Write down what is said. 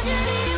tragedy